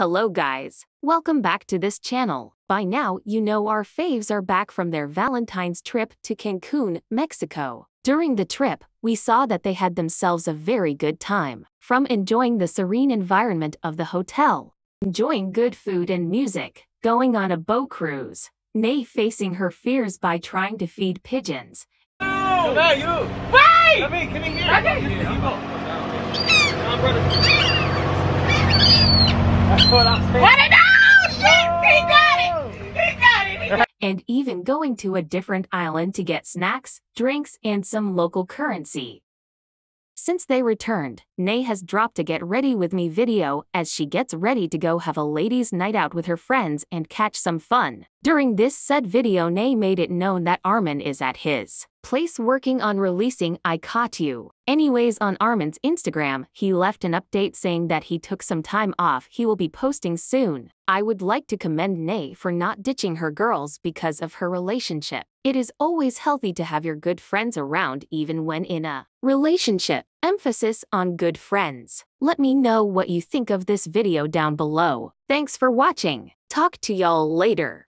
Hello guys, welcome back to this channel. By now, you know our faves are back from their Valentine's trip to Cancun, Mexico. During the trip, we saw that they had themselves a very good time. From enjoying the serene environment of the hotel, enjoying good food and music, going on a boat cruise, Nay facing her fears by trying to feed pigeons, Come here, you. Wait! Come here, come in here. Okay. Here, you go. Come on, brother. That's what I'm saying. What it oh, shit! He got it! He got it! He got it! And even going to a different island to get snacks, drinks, and some local currency. Since they returned, Nay has dropped a get ready with me video as she gets ready to go have a ladies' night out with her friends and catch some fun. During this said video, Nay made it known that Ar'mon is at his place working on releasing I Caught You. Anyways, on Ar'mon's Instagram, he left an update saying that he took some time off he will be posting soon. I would like to commend Nay for not ditching her girls because of her relationship. It is always healthy to have your good friends around even when in a relationship. Emphasis on good friends. Let me know what you think of this video down below. Thanks for watching. Talk to y'all later.